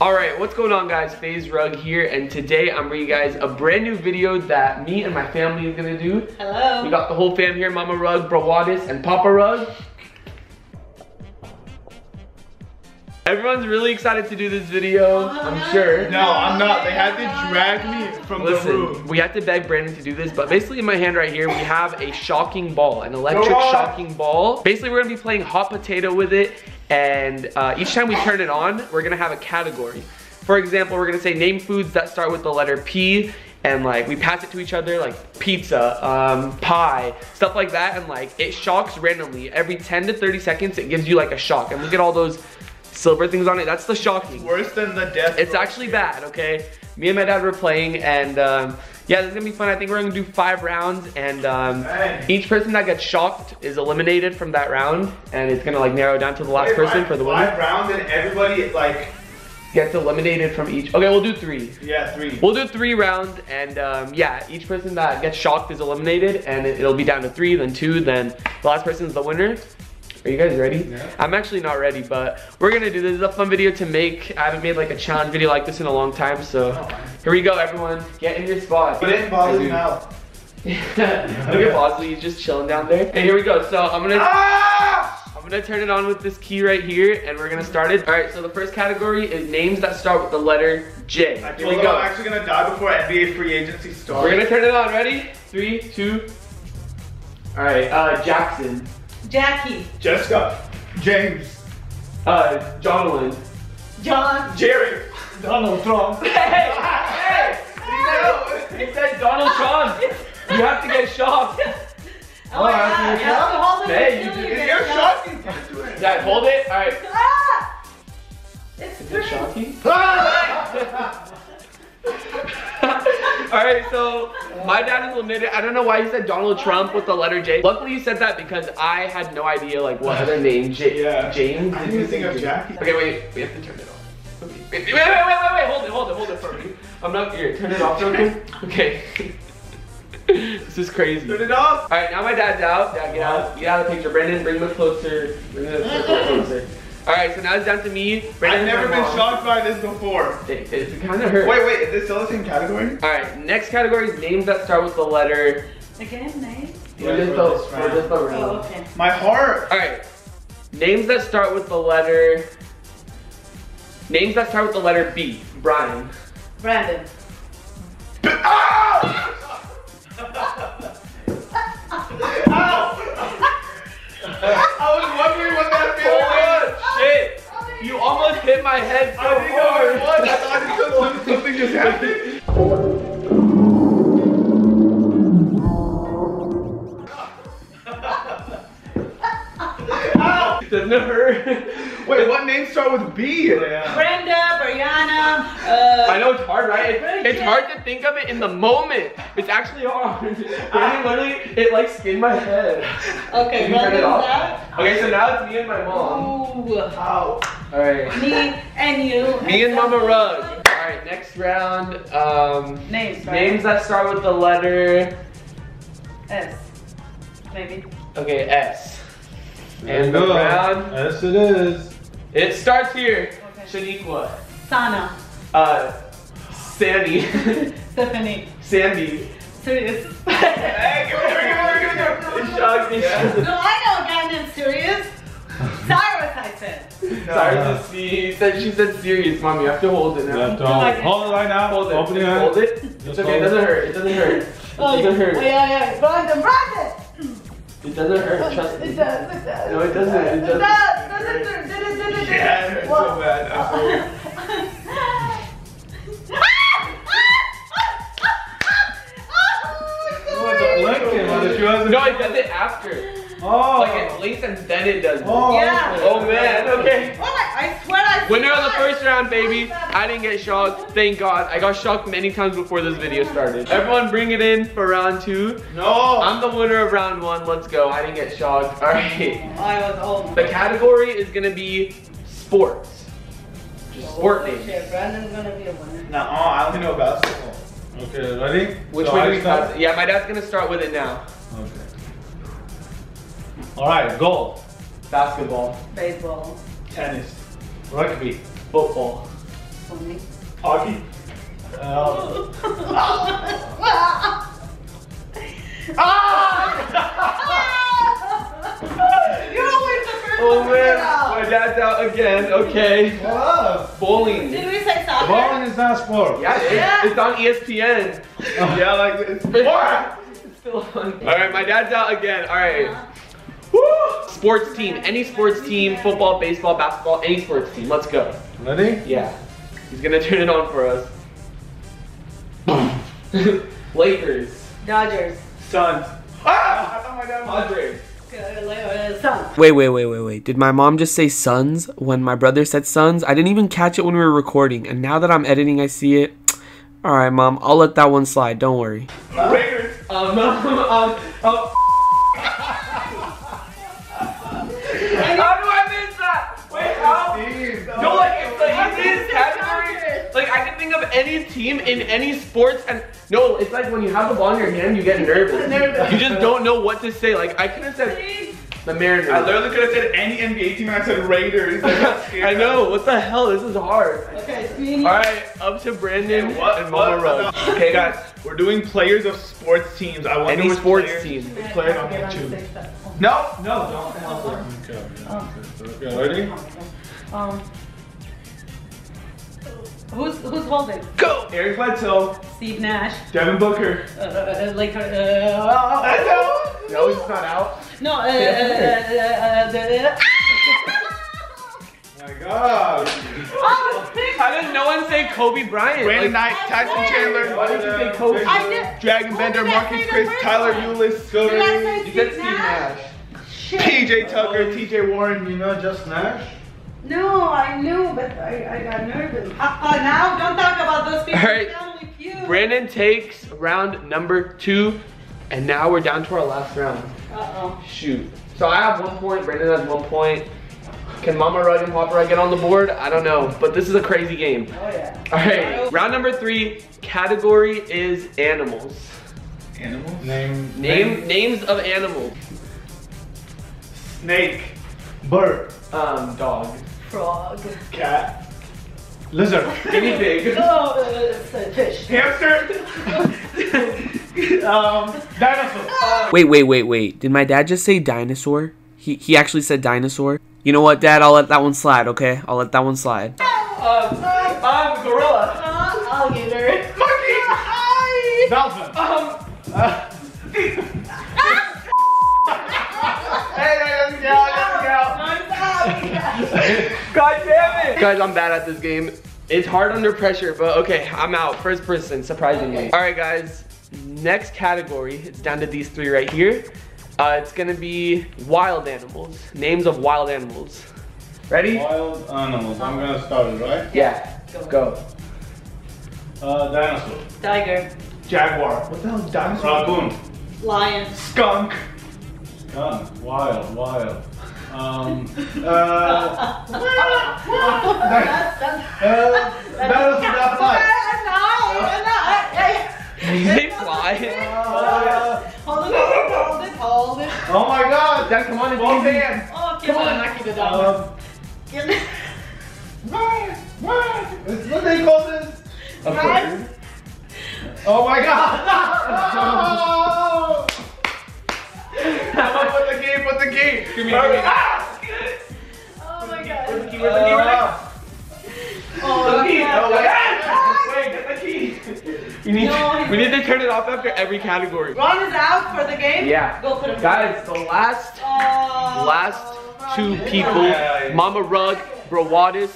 Alright, what's going on guys? FaZe Rug here, and today I'm bringing you guys a brand new video that me and my family is gonna do. Hello. We got the whole fam here, Mama Rug, Brawadis, and Papa Rug. Everyone's really excited to do this video, I'm oh, sure. No, I'm not. They had to drag me from the Listen, room. we had to beg Brandon to do this, but basically in my hand right here, we have a shocking ball, an electric shocking ball. Basically, we're gonna be playing hot potato with it, and uh, each time we turn it on, we're gonna have a category. For example, we're gonna say name foods that start with the letter P, and like we pass it to each other, like pizza, um, pie, stuff like that, and like it shocks randomly. Every 10 to 30 seconds, it gives you like a shock, and look at all those silver things on it. That's the shocking. Worse than the death. It's actually bad, okay? Me and my dad were playing and um, yeah, this is gonna be fun. I think we're gonna do five rounds and um, Hey. each person that gets shocked is eliminated from that round and it's gonna like narrow down to the last Wait, person five- for the Five winner. rounds and everybody like Gets eliminated from each. Okay, we'll do three. yeah three. We'll do three rounds and um, yeah, each person that gets shocked is eliminated and it, will be down to three, then two, then the last person is the winner. Are you guys ready? Yeah. I'm actually not ready, but we're gonna do this. This is a fun video to make. I haven't made like a challenge video like this in a long time, so here we go, everyone. Get in your spot. Put it in Bobby's Dude. mouth. Look at Bosley, he's just chilling down there. And here we go. So I'm gonna Ah! I'm gonna turn it on with this key right here, and we're gonna start it. All right. So the first category is names that start with the letter J. I Here told we them go. I'm actually gonna die before NBA free agency starts. We're gonna turn it on. Ready? Three, two. All right. Uh, Jackson. Jackie. Jessica. James. Uh, Jonalyn. John. Jerry. Donald Trump. know why he said Donald Trump with the letter J. Luckily, you said that because I had no idea like what other name. J- Yeah. James. I didn't think of Jackie. Okay, wait. We have to turn it off. Okay. Wait, wait, wait, wait, wait, wait. Hold it, hold it, hold it for me. I'm not here. Turn it off real quick. Okay. this is crazy. Turn it off. All right, now my dad's out. Dad, get out, get out of the picture. Brandon, bring him closer. Bring him closer. All right, so now it's down to me. Brandon, I've never been mom. shocked by this before. It, it kind of hurts. Wait, wait. Is this still the same category? All right, next category is names that start with the letter. Again, name. Yeah, for this for the- this for round. the Oh, okay. My heart. All right, names that start with the letter. Names that start with the letter B. Brian. Brandon. Ah! names start with Brenda, Brianna, uh, I know it's hard, right? It- Really it's hard to think of it in the moment. It's actually hard. Brandon literally, it like skinned my head. Okay, Can you turn it off? out. Okay, so now it's me and my mom. Ooh. Ow. All right. Me and you. Me and Mama Rug. All right, next round. Um, Names, right? names that start with the letter. S. Maybe. Okay, S. There And you the go. round. Yes, it is. It starts here. Okay. Shaniqua. Sana. Uh, Sandy. Stephanie. Sandy. Serious. Hey, give it to her, give it to her, give it to her. It's shocking. No, I know a guy named Serious. Cyrus, I said. Sorry to see. He said she said serious, mom. You have to hold it You now. have to hold, hold it right now. Hold it. Open your Just hand. hold it. It's okay. It doesn't hurt. It doesn't hurt. It Oh, doesn't hurt. yeah, yeah. Brandon, Brandon. It doesn't hurt. Trust me. It does, it does. No, it doesn't, it It doesn't. does. Does it, does it, does it, does it. Yeah, it hurts so bad. I Oh, it's a blinking, but if you hasn't- No, it does it after. Oh. Like it blinks and then it does it. Oh, Yeah. Oh man. Okay. Oh my, I swear I Winner of the first round, baby. I didn't get shocked. Thank God. I got shocked many times before this video started. Everyone bring it in for round two. No. I'm the winner of round one. Let's go. I didn't get shocked. All right. I was old. The category is gonna be sports. Just sport Holy names. shit, Brandon's gonna be a winner. Nuh-uh, I only know basketball. Okay, ready? Which So way do we start? pass? it? Yeah, my dad's gonna start with it now. Okay. All right, go. Basketball, Baseball. Tennis. Rugby. football, For Hockey. Uh, You're always the first Oh one to man, out. my dad's out again. Okay. what? Bowling. Did we say soccer? Bowling is not sport. Yeah, it's, Yeah. it's on E ESPN. Yeah, like this. It's still on. All right, my dad's out again. All right. Woo! Sports team, any sports team, football, baseball, basketball, any sports team. Let's go. Ready? Yeah. He's gonna turn it on for us. Lakers. Dodgers. Suns. Ah! I thought my dad was. Padres. Uh, Wait, wait, wait, wait, wait. Did my mom just say sons when my brother said sons? I didn't even catch it when we were recording, and now that I'm editing, I see it. All right, mom, I'll let that one slide. Don't worry. Raiders. Um, um, um, um. I can think of any team in any sports, and no, it's like when you have the ball in your hand, you get nervous. Nervous. You just don't know what to say. Like I could have said the Mariners. I literally could have said any NBA team and I said Raiders. I got scared. I know. What the hell? This is hard. Okay, Speedy. All right, up to Brandon What? and Mama? Rose. Okay, guys, we're doing players of sports teams. I want to Any sports players- team. which Players I Okay, want to let's choose. fix that. No. No, don't. Okay. Okay, ready? Um. Who's who's holding? Go. Eric Bledsoe, Steve Nash. Devin Booker. Uh, uh, like uh, uh, I know. No, he's not out. no. Uh, uh, uh, uh, the, Oh my god. oh, How did no one say Kobe Bryant? Brandon Like, Knight, Tyson Chandler, Why did you say Kobe? I did. Dragan Who Bender, did I Marcus say Chris, Tyler one? Ulis, Did I You said Steve Steve Nash? Nash. PJ Tucker, TJ Warren. You know just Nash? No, I knew, but I, I got nervous. Uh, uh, now, don't talk about those people. All right. Family feud. Brandon takes round number two, and now we're down to our last round. Uh-oh. Shoot. So I have one point. Brandon has one point. Can Mama Rug and Papa Rug get on the board? I don't know, but this is a crazy game. Oh, yeah. All right, round number three. Category is animals. Animals. Name. Name names of animals. Snake. Bird. Um, dog. Frog. Cat. Lizard. Guinea pig. Oh, uh, fish. Hamster. um, dinosaur. Wait, wait, wait, wait. Did my dad just say dinosaur? He he actually said dinosaur. You know what, Dad? I'll let that one slide. Okay, I'll let that one slide. Um, Guys, I'm bad at this game. It's hard under pressure, but okay, I'm out. First person, surprisingly. All right, guys. Next category. It's down to these three right here. Uh, it's gonna be wild animals. Names of wild animals. Ready? Wild animals. I'm gonna start it, right? Yeah. Go. Uh, dinosaur. Tiger. Jaguar. What the hell is dinosaur? Raccoon. Lion. Skunk. Gun. Wild. Wild. Um. Uh. That's, that's, Uh. Dinosaur that flies. they fly. Uh, Hold it, hold it, hold it. oh my God. Dad, come on, it's Both easy. hands. Oh, come on, knock it down. Um. What? What? Is what they call this? A bird. Oh my God. Put the game. Put the game. Give me, Hurry. give me. Ah! Oh my Where's the god. key? Where's the key? Where's the Uh, key? Oh, The key. Oh, wait. Wait, get the key. We need, No, we need to turn it off after every category. Ron is out for the game. Yeah. Go put him. Guys, the last Oh, last two Ron. people, Mama Rug, Brawadis.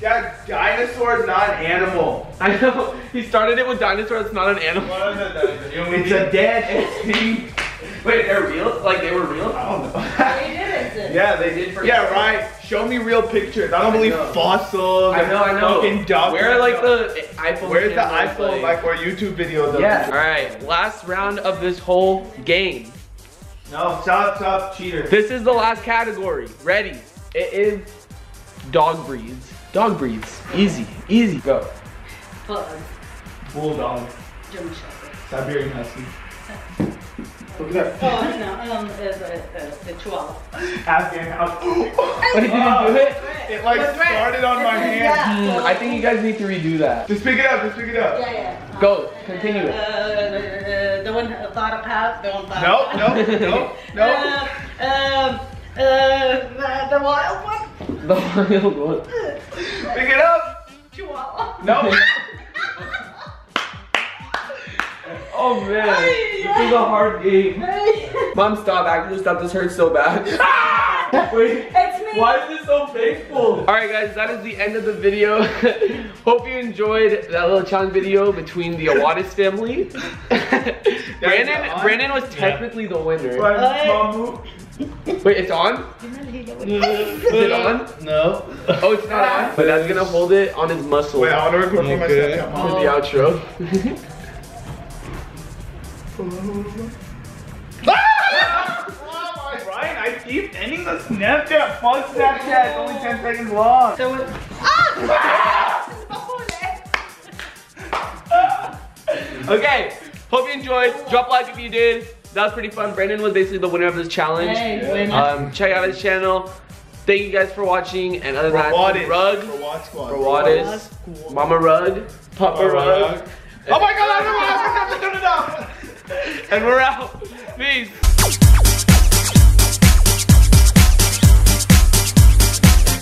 Yeah, dinosaur is not an animal. I know he started it with dinosaur. It's not an animal. What is it? Dinosaur? You It's a dead entity. Wait, they're real? Like they were real? I don't know. They did it. yeah, they did. For yeah, right. Show me real pictures. I don't believe know. fossils. I know, I know. Fucking duck. Where are like the iPhone? Where's the cameras, iPhone like or YouTube videos? Of Yeah. All right. Last round of this whole game. No, stop, stop, cheater. This is the last category. Ready? It is dog breeds. Dog breeds. Easy. Easy. Go. Pug. Bulldog, German Shepherd. Siberian Husky, Look at that. Oh, no, um, it's a, a, a chihuahua. Afghan house. Wait, did you do it? It like It's red. started on my hand. yeah. Hmm, I think you guys need to redo that. Just pick it up, just pick it up. Yeah, yeah. Go, continue Uh, it. uh, the one thought of path, the one thought Nope, nope, nope, nope. Uh, um, uh, the, the wild one. The wild one. Pick it up. Chihuahua. Nope. Oh man, this is a hard game. Hey. Mom, stop acting. Stop. This hurts so bad. Ah! Wait. It's me. Why is this so painful? Alright guys, that is the end of the video. Hope you enjoyed that little challenge video between the Awadis family. Brandon? Brandon was technically the winner. One small move. Wait, it's on? Is it on? No. Oh, it's not on? But that's gonna hold it on his muscle Wait, I want to record for my Okay. Snapchat. for the outro. Ryan, I keep ending the Snapchat. Fuck Snapchat. It's only 10 seconds long. So it- okay, hope you enjoyed. Drop a like if you did. That was pretty fun. Brandon was basically the winner of this challenge. Hey. Um, check out his channel. Thank you guys for watching. And other than that, Rug, Rawad Rawadis, Mama Rug, Papa Rug. Oh my god, I don't know. I have to turn it off. And we're out. Peace.